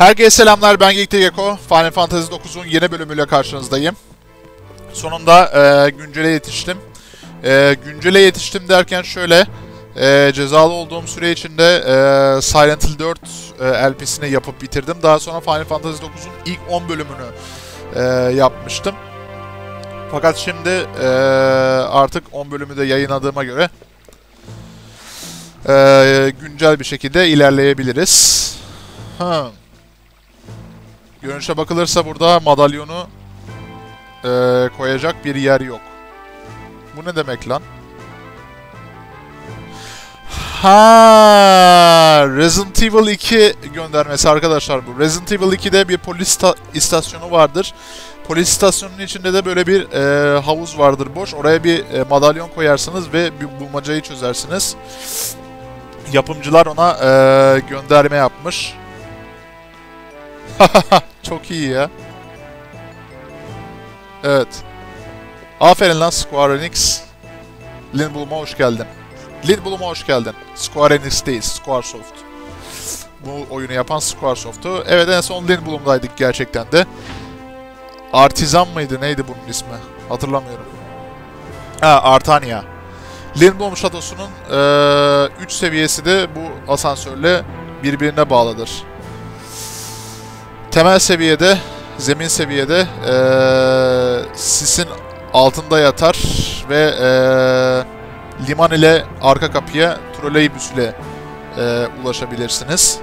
Herkese selamlar ben Geekte Gecko. Final Fantasy 9'un yeni bölümüyle karşınızdayım. Sonunda e, güncele yetiştim. E, güncele yetiştim derken şöyle, e, cezalı olduğum süre içinde e, Silent Hill 4 e, LP'sini yapıp bitirdim. Daha sonra Final Fantasy 9'un ilk 10 bölümünü e, yapmıştım. Fakat şimdi e, artık 10 bölümü de yayınladığıma göre e, güncel bir şekilde ilerleyebiliriz. Ha. Görünüşe bakılırsa burada madalyonu e, koyacak bir yer yok. Bu ne demek lan? Ha, Resident Evil 2 göndermesi arkadaşlar bu. Resident Evil 2'de bir polis istasyonu vardır. Polis istasyonunun içinde de böyle bir e, havuz vardır boş. Oraya bir e, madalyon koyarsınız ve bir bulmacayı çözersiniz. Yapımcılar ona e, gönderme yapmış. Çok iyi ya. Evet. Aferin lan Square Enix. Lin Bloom'a hoş geldin. Lin Bloom'a hoş geldin. Square Enix değil, Squaresoft. Bu oyunu yapan Squaresoft'tu. Evet en son Lin Bloom'daydık gerçekten de. Artizan mıydı neydi bunun ismi? Hatırlamıyorum. Ha Artania. Lindblom Şatosu'nun 3 seviyesi de bu asansörle birbirine bağlıdır. Temel seviyede, zemin seviyede ee, sisin altında yatar ve ee, liman ile arka kapıya troleybüs ile ee, ulaşabilirsiniz.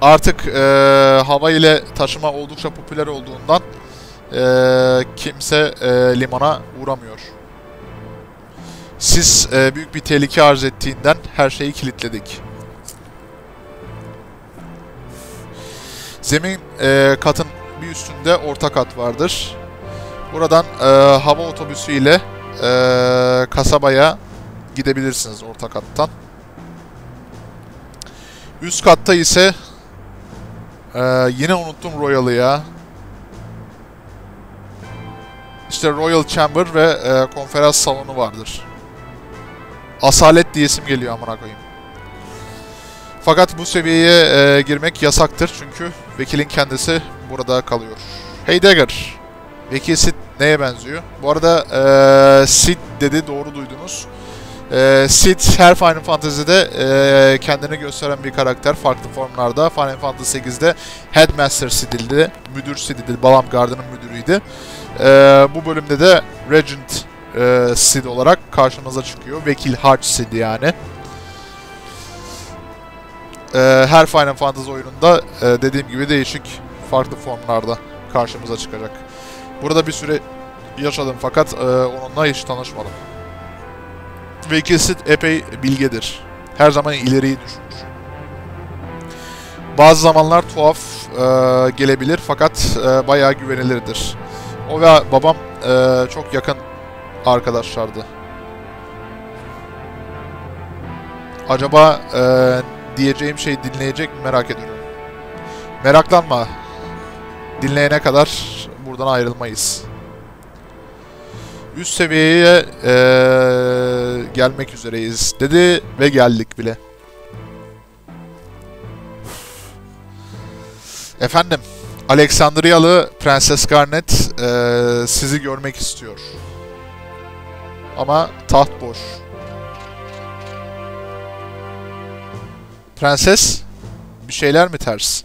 Artık ee, hava ile taşıma oldukça popüler olduğundan ee, kimse e, limana uğramıyor. Sis e, büyük bir tehlike arz ettiğinden her şeyi kilitledik. Zemin e, katın bir üstünde orta kat vardır. Buradan e, hava otobüsü ile e, kasabaya gidebilirsiniz orta kattan. Üst katta ise e, yine unuttum Royal'ı ya. İşte Royal Chamber ve e, konferans salonu vardır. Asalet diye isim geliyor amına koyayım. Fakat bu seviyeye e, girmek yasaktır çünkü vekilin kendisi burada kalıyor. Hey Dagger. Vekil Sid neye benziyor? Bu arada e, Sid dedi doğru duydunuz. E, Sid her Final Fantasy'de e, kendini gösteren bir karakter farklı formlarda. Final Fantasy 8'de Headmaster Sid'ildi, müdür Sid'ildi, Balam Garden'ın müdürüydü. Ee, bu bölümde de Regent e, Sid olarak karşımıza çıkıyor. Vekil Harç Sid yani. Ee, her Final Fantasy oyununda e, dediğim gibi değişik farklı formlarda karşımıza çıkacak. Burada bir süre yaşadım fakat e, onunla hiç tanışmadım. Vekil Sid epey bilgedir. Her zaman ileriyi düşünür. Bazı zamanlar tuhaf e, gelebilir fakat e, bayağı güvenilirdir. O ve babam e, çok yakın arkadaşlardı. Acaba e, diyeceğim şeyi dinleyecek mi merak ediyorum. Meraklanma. Dinleyene kadar buradan ayrılmayız. Üst seviyeye e, gelmek üzereyiz dedi ve geldik bile. Efendim. Aleksandriyalı Prenses Garnet e, sizi görmek istiyor. Ama taht boş. Prenses, bir şeyler mi ters?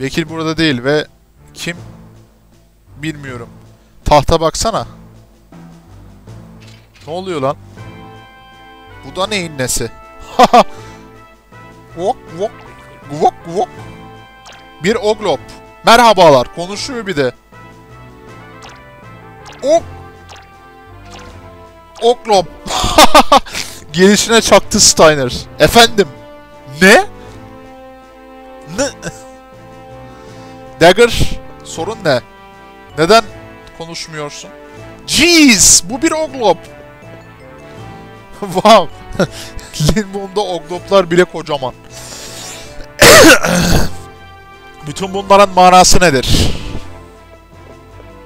Vekil burada değil ve kim? Bilmiyorum. Tahta baksana. Ne oluyor lan? Bu da neyin nesi? Vok vok. Vok vok. Bir oglop. Merhabalar. Konuşuyor bir de. Ok. Oglop. Gelişine çaktı Steiner. Efendim. Ne? Ne? Dagger. Sorun ne? Neden konuşmuyorsun? Jeez! Bu bir oglop. wow. Limbo'da ogloplar bile kocaman. Bütün bunların manası nedir?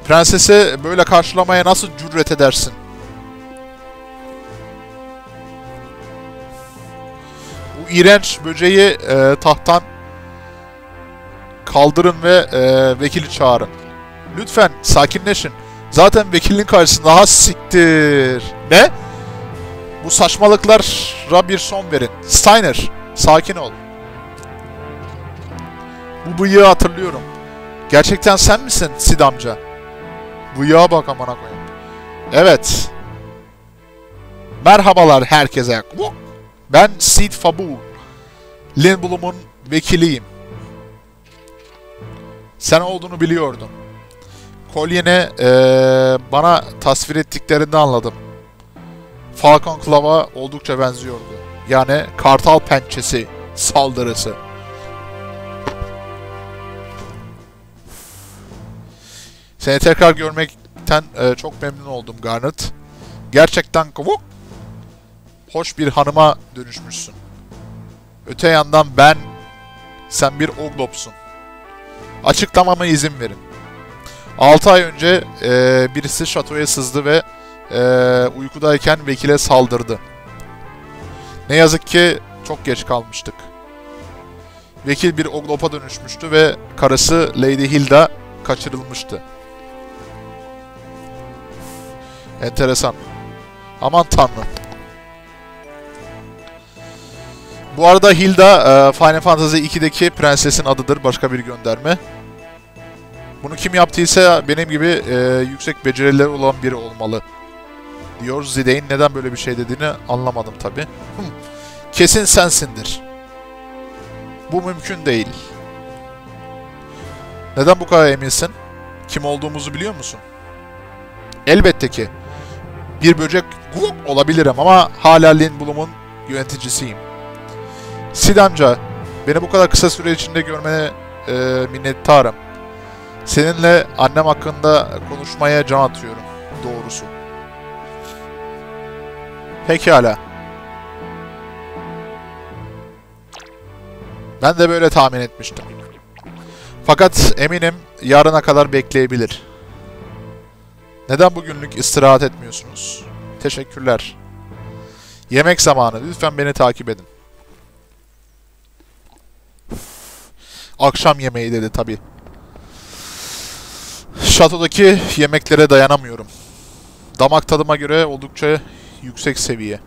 Prensesi böyle karşılamaya nasıl cüret edersin? İğrenç böceği e, tahttan kaldırın ve e, vekili çağırın. Lütfen sakinleşin. Zaten vekilin karşısında ha siktir. Ne? Bu saçmalıklara bir son verin. Steiner, sakin ol. Bu bıyığı hatırlıyorum. Gerçekten sen misin Sid amca? Bıyığa bak amına koyayım. Evet. Merhabalar herkese. Ben Sid Fabul. Lindblom'un vekiliyim. Sen olduğunu biliyordum. Kolyene eee, bana tasvir ettiklerini anladım. Falcon Claw'a oldukça benziyordu. Yani kartal pençesi saldırısı. Seni tekrar görmekten eee, çok memnun oldum Garnet. Gerçekten kavuk. Hoş bir hanıma dönüşmüşsün. Öte yandan ben, sen bir oglopsun. Açıklamama izin verin. 6 ay önce eee, birisi şatoya sızdı ve eee, uykudayken vekile saldırdı. Ne yazık ki çok geç kalmıştık. Vekil bir oglopa dönüşmüştü ve karısı Lady Hilda kaçırılmıştı. Enteresan. Aman tanrım. Bu arada Hilda e, Final Fantasy 2'deki prensesin adıdır. Başka bir gönderme. Bunu kim yaptıysa benim gibi e, yüksek becerileri olan biri olmalı. Diyor Zidane. Neden böyle bir şey dediğini anlamadım tabi. Kesin sensindir. Bu mümkün değil. Neden bu kadar eminsin? Kim olduğumuzu biliyor musun? Elbette ki. Bir böcek guk olabilirim ama hala Lindblom'un yöneticisiyim. Sid amca, beni bu kadar kısa süre içinde görmene e, minnettarım. Seninle annem hakkında konuşmaya can atıyorum. Doğrusu. Pekala. Ben de böyle tahmin etmiştim. Fakat eminim yarına kadar bekleyebilir. Neden bugünlük istirahat etmiyorsunuz? Teşekkürler. Yemek zamanı. Lütfen beni takip edin. Akşam yemeği dedi tabi. Şatodaki yemeklere dayanamıyorum. Damak tadıma göre oldukça yüksek seviye.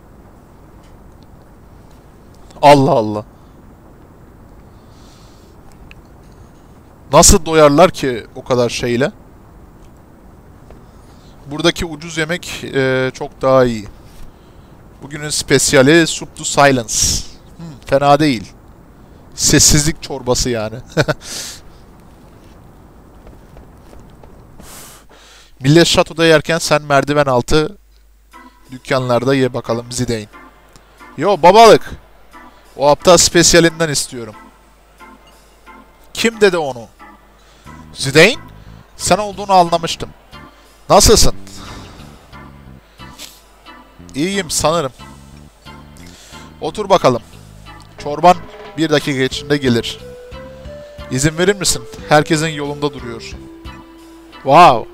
Allah Allah. Nasıl doyarlar ki o kadar şeyle? Buradaki ucuz yemek e, çok daha iyi. Bugünün spesiyali Soup to Silence. Hmm, fena değil. Sessizlik çorbası yani. Millet şatoda yerken sen merdiven altı dükkanlarda ye bakalım Zidane. Yo babalık. O aptal spesiyalinden istiyorum. Kim dedi onu? Zidane? Sen olduğunu anlamıştım. Nasılsın? İyiyim sanırım. Otur bakalım. Çorban bir dakika içinde gelir. İzin verir misin? Herkesin yolunda duruyorsun. Wow.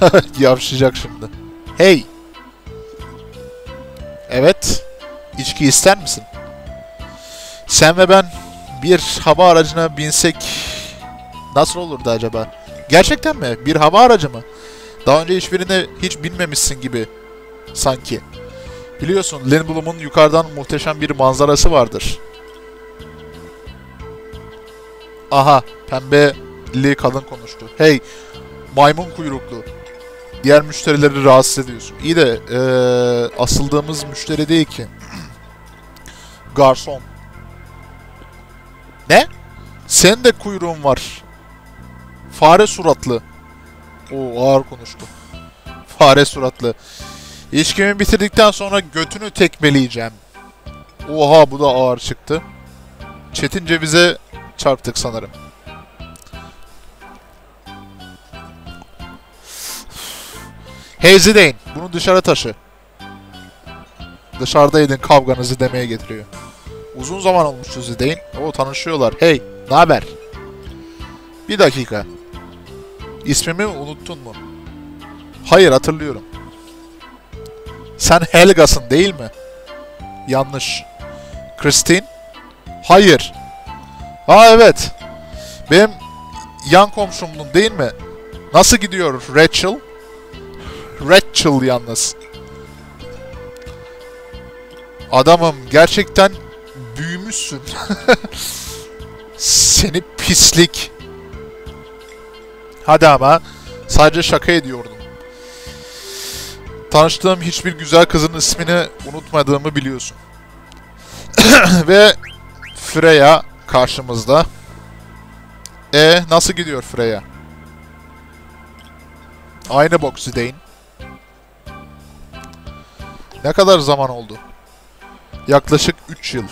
Yavşayacak şimdi. Hey. Evet. İçki ister misin? Sen ve ben bir hava aracına binsek nasıl olurdu acaba? Gerçekten mi? Bir hava aracı mı? Daha önce hiçbirine hiç binmemişsin gibi sanki. Biliyorsun Lindblom'un yukarıdan muhteşem bir manzarası vardır. Aha, pembeli kadın konuştu. Hey, maymun kuyruklu. Diğer müşterileri rahatsız ediyorsun. İyi de ee, asıldığımız müşteri değil ki. Garson. Ne? Senin de kuyruğun var. Fare suratlı. O ağır konuştu. Fare suratlı. İlişkimi bitirdikten sonra götünü tekmeleyeceğim. Oha bu da ağır çıktı. Çetin cevize çarptık sanırım. Zidane, bunu dışarı taşı. Dışarıdaydın kavganızı demeye getiriyor. Uzun zaman olmuştu Zidane. O tanışıyorlar. Hey, ne haber? Bir dakika. İsmimi unuttun mu? Hayır hatırlıyorum. Sen Helga'sın değil mi? Yanlış. Christine? Hayır. Ha evet. Benim yan komşumdun değil mi? Nasıl gidiyor Rachel? Rachel yalnız. Adamım gerçekten büyümüşsün. Seni pislik. Hadi ama sadece şaka ediyordum. Tanıştığım hiçbir güzel kızın ismini unutmadığımı biliyorsun. Ve Freya karşımızda. E nasıl gidiyor Freya? Aynı box Zidane. Ne kadar zaman oldu? Yaklaşık 3 yıl.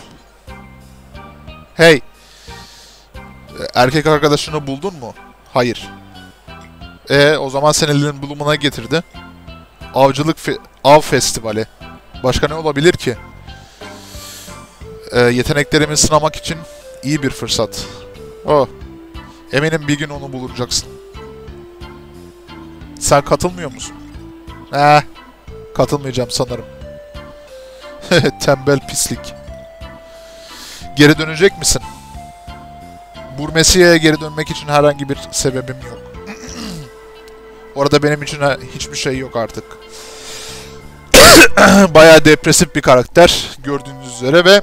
Hey. Erkek arkadaşını buldun mu? Hayır. E o zaman seni Lin bulumuna getirdi. Avcılık fe av festivali. Başka ne olabilir ki? E, yeteneklerimi sınamak için iyi bir fırsat. Oh. Eminim bir gün onu bulacaksın. Sen katılmıyor musun? Eh, katılmayacağım sanırım. Tembel pislik. Geri dönecek misin? Burmesiye'ye geri dönmek için herhangi bir sebebim yok. Orada benim için hiçbir şey yok artık. Bayağı depresif bir karakter gördüğünüz üzere ve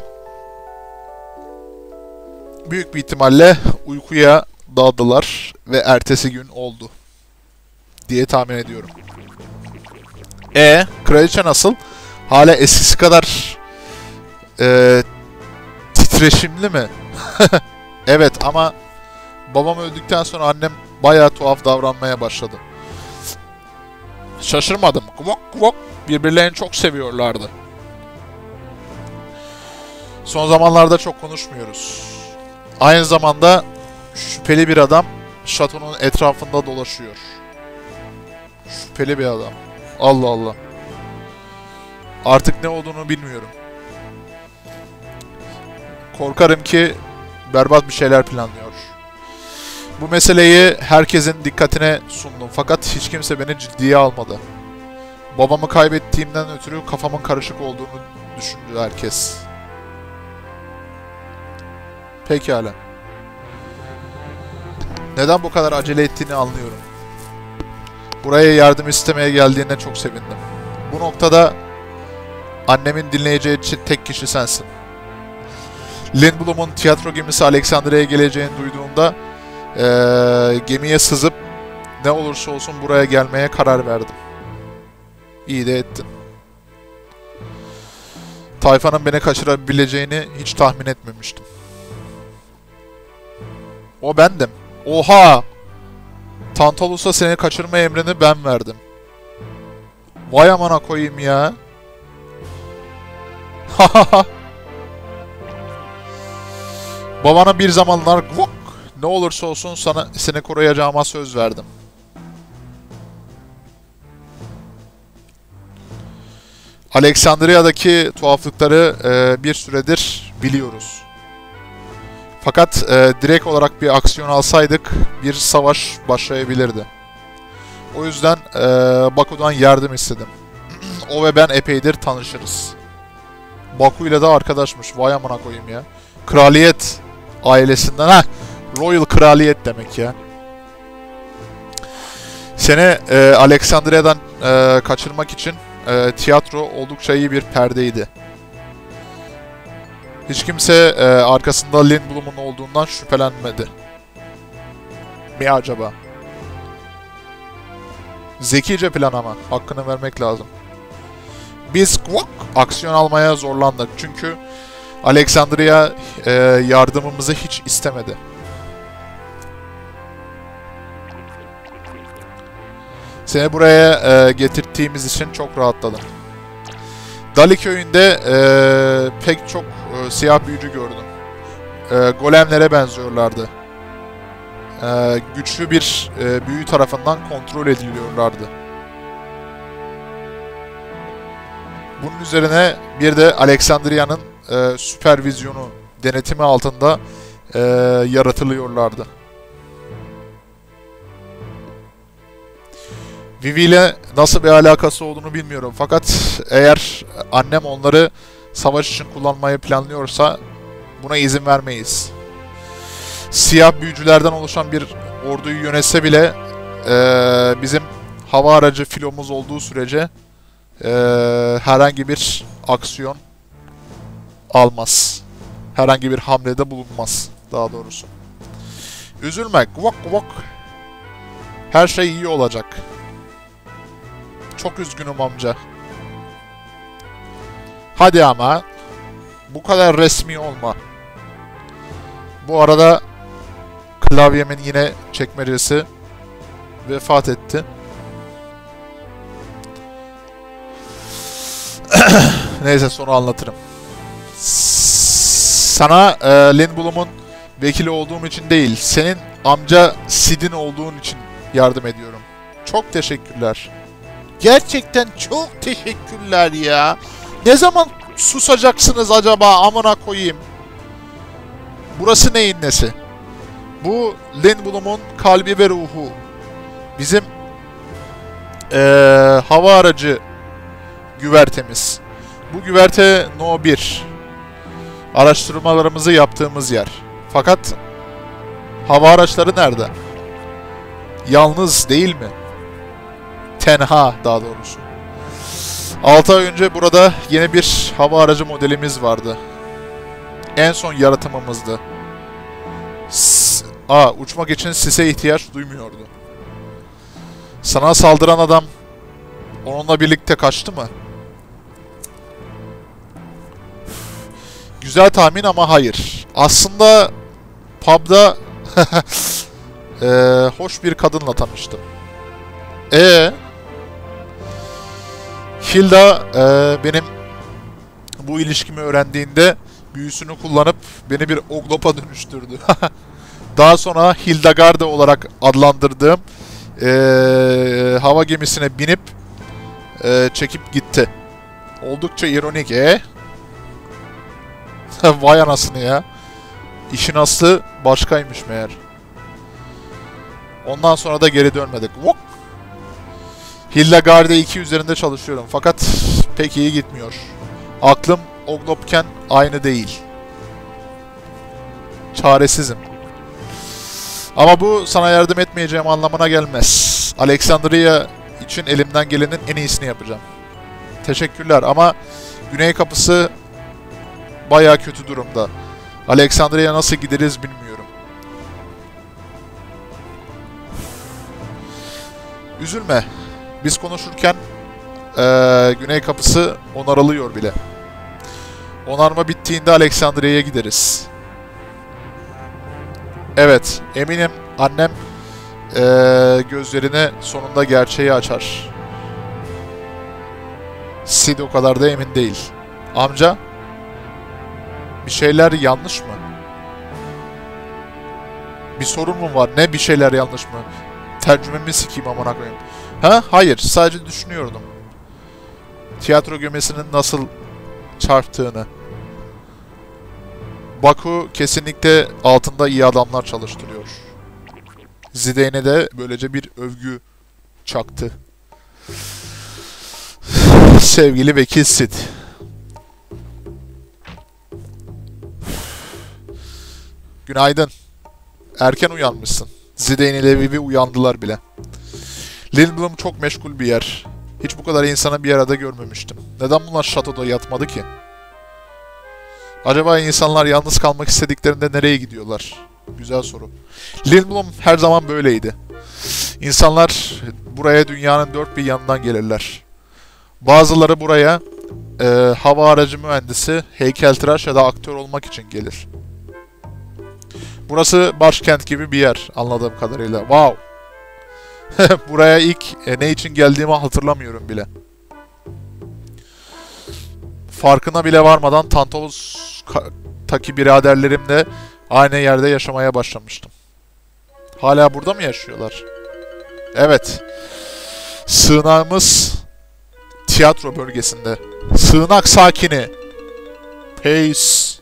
büyük bir ihtimalle uykuya daldılar ve ertesi gün oldu diye tahmin ediyorum. E, kraliçe nasıl? Hala eskisi kadar e, titreşimli mi? evet ama babam öldükten sonra annem bayağı tuhaf davranmaya başladı. Şaşırmadım. Kvok kvok birbirlerini çok seviyorlardı. Son zamanlarda çok konuşmuyoruz. Aynı zamanda şüpheli bir adam şatonun etrafında dolaşıyor. Şüpheli bir adam. Allah Allah. Artık ne olduğunu bilmiyorum. Korkarım ki berbat bir şeyler planlıyor. Bu meseleyi herkesin dikkatine sundum fakat hiç kimse beni ciddiye almadı. Babamı kaybettiğimden ötürü kafamın karışık olduğunu düşündü herkes. Pekala. Neden bu kadar acele ettiğini anlıyorum. Buraya yardım istemeye geldiğine çok sevindim. Bu noktada annemin dinleyeceği tek kişi sensin. Lindblom'un tiyatro gemisi Alexandria'ya geleceğini duyduğumda ee, gemiye sızıp ne olursa olsun buraya gelmeye karar verdim. İyi de ettin. Tayfanın beni kaçırabileceğini hiç tahmin etmemiştim. O bendim. Oha! Tantalus'a seni kaçırma emrini ben verdim. Vay amana koyayım ya. Babana bir zamanlar vok, ne olursa olsun sana seni koruyacağıma söz verdim. Aleksandriya'daki tuhaflıkları e, bir süredir biliyoruz. Fakat e, direkt olarak bir aksiyon alsaydık bir savaş başlayabilirdi. O yüzden e, Baku'dan yardım istedim. o ve ben epeydir tanışırız. Baku ile de arkadaşmış. Vay amına koyayım ya. Kraliyet ailesinden. ha Royal Kraliyet demek ya. Seni e, Alexandria'dan e, kaçırmak için e, tiyatro oldukça iyi bir perdeydi. Hiç kimse e, arkasında Lindblom'un olduğundan şüphelenmedi. Mi acaba? Zekice plan ama. Hakkını vermek lazım. Biz kvok, aksiyon almaya zorlandık. Çünkü Alexandria e, yardımımızı hiç istemedi. Seni buraya e, getirttiğimiz için çok rahatladım. Dali köyünde e, pek çok e, siyah büyücü gördüm. E, golemlere benziyorlardı. E, güçlü bir e, büyü tarafından kontrol ediliyorlardı. Bunun üzerine bir de Alexandria'nın e, süpervizyonu, denetimi altında e, yaratılıyorlardı. Vivi ile nasıl bir alakası olduğunu bilmiyorum. Fakat eğer annem onları savaş için kullanmayı planlıyorsa buna izin vermeyiz. Siyah büyücülerden oluşan bir orduyu yönetse bile eee, bizim hava aracı filomuz olduğu sürece eee, herhangi bir aksiyon almaz. Herhangi bir hamlede bulunmaz daha doğrusu. Üzülme. Vok vok. Her şey iyi olacak. Çok üzgünüm amca. Hadi ama. Bu kadar resmi olma. Bu arada klavyemin yine çekmecesi vefat etti. Neyse sonra anlatırım. Sana e, Lindblom'un vekili olduğum için değil, senin amca Sid'in olduğun için yardım ediyorum. Çok teşekkürler. Gerçekten çok teşekkürler ya. Ne zaman susacaksınız acaba amına koyayım? Burası neyin nesi? Bu Lindblom'un kalbi ve ruhu. Bizim eee, hava aracı güvertemiz. Bu güverte No 1. Araştırmalarımızı yaptığımız yer. Fakat hava araçları nerede? Yalnız değil mi? Tenha daha doğrusu. 6 ay önce burada yeni bir hava aracı modelimiz vardı. En son yaratımımızdı. S Aa, uçmak için sise ihtiyaç duymuyordu. Sana saldıran adam onunla birlikte kaçtı mı? Güzel tahmin ama hayır. Aslında pub'da eee, hoş bir kadınla tanıştım. E Hilda eee, benim bu ilişkimi öğrendiğinde büyüsünü kullanıp beni bir oglopa dönüştürdü. Daha sonra Hildagarda olarak adlandırdığım eee, hava gemisine binip eee, çekip gitti. Oldukça ironik e. Vay anasını ya. İşin aslı başkaymış meğer. Ondan sonra da geri dönmedik. Vok! Hildegarde 2 üzerinde çalışıyorum fakat pek iyi gitmiyor. Aklım Oglopken aynı değil. Çaresizim. Ama bu sana yardım etmeyeceğim anlamına gelmez. Alexandria için elimden gelenin en iyisini yapacağım. Teşekkürler ama Güney Kapısı baya kötü durumda. Alexandria'ya nasıl gideriz bilmiyorum. Üzülme. Biz konuşurken eee, Güney Kapısı onarılıyor bile. Onarma bittiğinde Alexandria'ya gideriz. Evet, eminim annem eee, gözlerini sonunda gerçeği açar. Sid o kadar da emin değil. Amca, bir şeyler yanlış mı? Bir sorun mu var? Ne bir şeyler yanlış mı? Tercümemi sikeyim amına koyayım. Ha? Hayır. Sadece düşünüyordum. Tiyatro gömesinin nasıl çarptığını. Baku kesinlikle altında iyi adamlar çalıştırıyor. Zidane de böylece bir övgü çaktı. Sevgili Vekil Sid. Günaydın. Erken uyanmışsın. Zidane ile Vivi uyandılar bile. Lindblom çok meşgul bir yer. Hiç bu kadar insanı bir arada görmemiştim. Neden bunlar şatoda yatmadı ki? Acaba insanlar yalnız kalmak istediklerinde nereye gidiyorlar? Güzel soru. Lindblom her zaman böyleydi. İnsanlar buraya dünyanın dört bir yanından gelirler. Bazıları buraya e, hava aracı mühendisi, heykeltıraş ya da aktör olmak için gelir. Burası başkent gibi bir yer anladığım kadarıyla. Wow. Buraya ilk e, ne için geldiğimi hatırlamıyorum bile. Farkına bile varmadan Tantalus'taki biraderlerimle aynı yerde yaşamaya başlamıştım. Hala burada mı yaşıyorlar? Evet. Sığınağımız tiyatro bölgesinde. Sığınak sakini. Pace.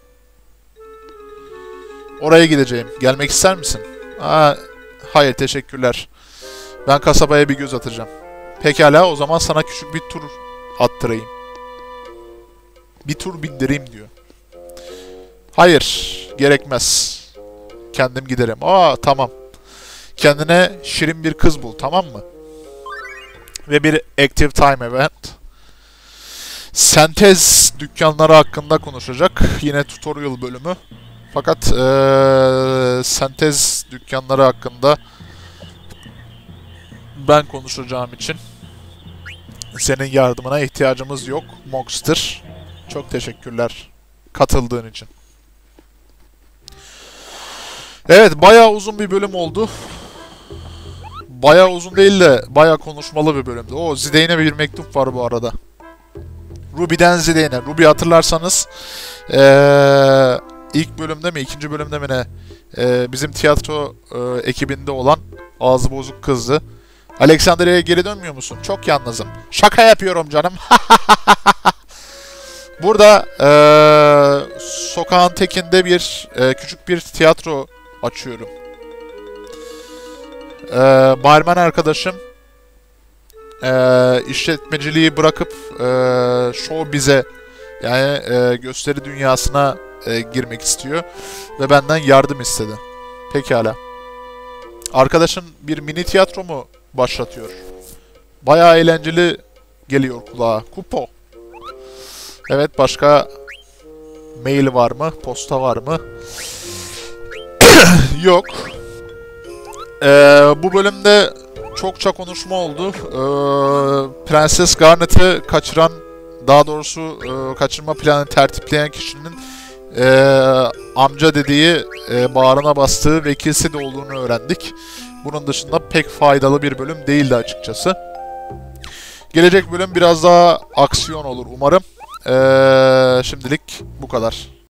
Oraya gideceğim. Gelmek ister misin? Aa, hayır teşekkürler. Ben kasabaya bir göz atacağım. Pekala o zaman sana küçük bir tur attırayım. Bir tur bindireyim diyor. Hayır, gerekmez. Kendim giderim. Aa tamam. Kendine şirin bir kız bul, tamam mı? Ve bir Active Time Event. Sentez dükkanları hakkında konuşacak. Yine tutorial bölümü. Fakat eee sentez dükkanları hakkında ben konuşacağım için senin yardımına ihtiyacımız yok Moxter. Çok teşekkürler katıldığın için. Evet bayağı uzun bir bölüm oldu. Bayağı uzun değil de bayağı konuşmalı bir bölümdü. O Zidane'e bir mektup var bu arada. Ruby'den Zidane'e. Ruby hatırlarsanız ee, ilk bölümde mi ikinci bölümde mi ne ee, bizim tiyatro ee, ekibinde olan ağzı bozuk kızdı. Alexandria'ya geri dönmüyor musun? Çok yalnızım. Şaka yapıyorum canım. Burada ee, sokağın tekinde bir ee, küçük bir tiyatro açıyorum. Ee, barmen arkadaşım ee, işletmeciliği bırakıp ee, show bize yani ee, gösteri dünyasına ee, girmek istiyor ve benden yardım istedi. Pekala. Arkadaşın bir mini tiyatro mu başlatıyor? Bayağı eğlenceli geliyor kulağa. Kupo. Evet başka mail var mı? Posta var mı? Yok. Ee, bu bölümde çokça konuşma oldu. Ee, Prenses Garnet'ı kaçıran, daha doğrusu e, kaçırma planını tertipleyen kişinin e, amca dediği e, bağrına bastığı vekilsi de olduğunu öğrendik. Bunun dışında pek faydalı bir bölüm değildi açıkçası. Gelecek bölüm biraz daha aksiyon olur umarım. Ee, şimdilik bu kadar.